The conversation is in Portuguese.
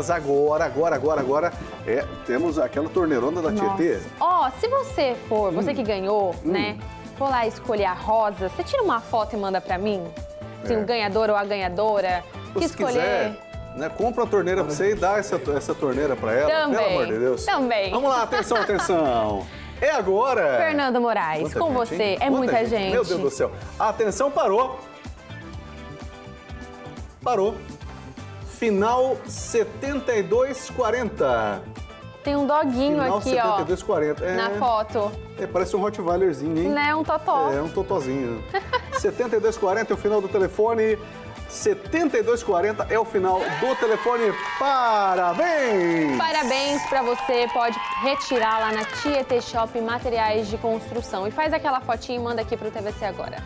agora, agora, agora, agora. É, temos aquela torneirona da Tietê. Ó, se você for, você Hum. que ganhou, né, for lá escolher a rosa, você tira uma foto e manda pra mim? Assim, É. o ganhador ou a ganhadora. Que Se escolher. quiser, né, compra uma torneira pra você e dá essa, essa torneira pra ela. Também, Pelo amor de Deus. também. Vamos lá, atenção, atenção. É agora. Fernando Moraes, Quanta com gente, você. hein? É Quanta muita gente. Meu Deus do céu. Atenção, parou. Parou. Final 7240. Tem um doguinho Final aqui, 7240. ó, É, na foto. é, parece um Rottweilerzinho, hein? Né, um totó. É, um totozinho. 7240 é o final do telefone. 7240 é o final do telefone. Parabéns! Parabéns pra você, pode retirar lá na Tietê Shop materiais de construção. E faz aquela fotinha e manda aqui pro TVC agora.